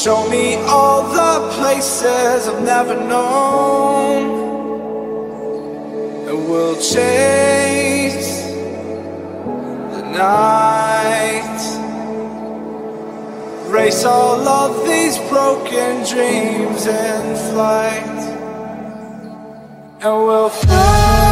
Show me all the places I've never known. And we'll chase the night. Race all of these broken dreams in flight. And we'll fly.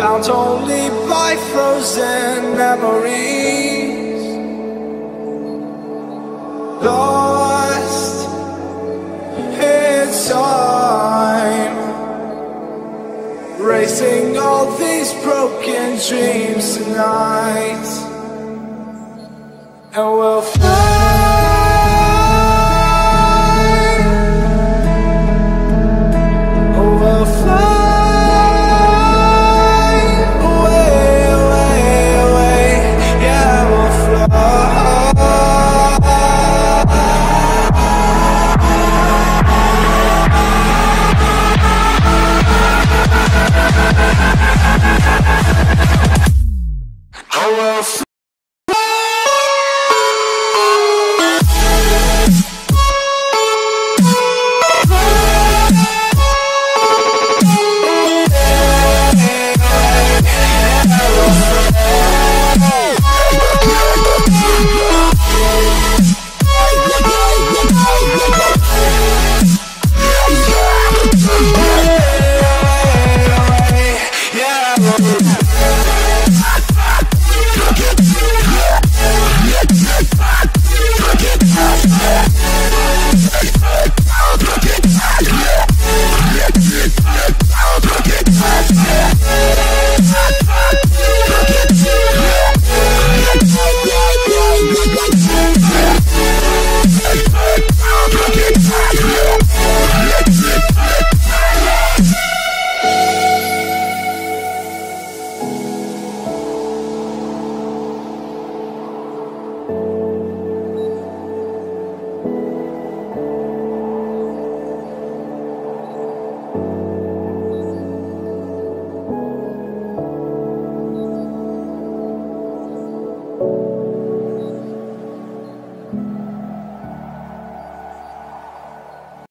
Bound only by frozen memories. Lost in time. Racing all these broken dreams tonight. And we'll fly.